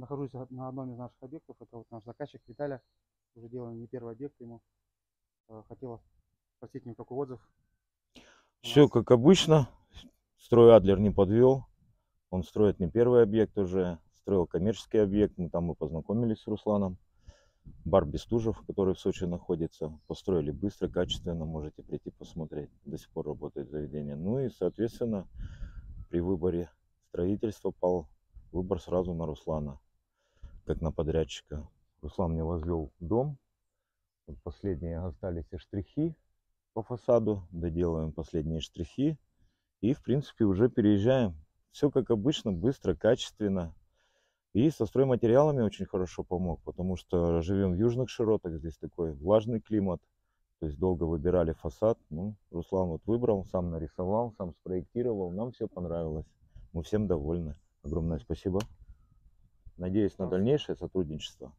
нахожусь на одном из наших объектов. Это вот наш заказчик Виталя. Уже делаем не первый объект ему. Э, Хотела спросить какой отзыв. Все как обычно. Строй Адлер не подвел. Он строит не первый объект уже. Строил коммерческий объект. Мы там мы познакомились с Русланом. Бар Бестужев, который в Сочи находится. Построили быстро, качественно. Можете прийти посмотреть. До сих пор работает заведение. Ну и, соответственно, при выборе строительства пал выбор сразу на Руслана, как на подрядчика. Руслан мне возвел дом. Вот последние остались штрихи по фасаду. Доделаем последние штрихи. И, в принципе, уже переезжаем. Все как обычно, быстро, качественно. И со стройматериалами очень хорошо помог, потому что живем в южных широтах, здесь такой влажный климат. То есть долго выбирали фасад. Ну, Руслан вот выбрал, сам нарисовал, сам спроектировал. Нам все понравилось. Мы всем довольны. Огромное спасибо. Надеюсь на дальнейшее сотрудничество.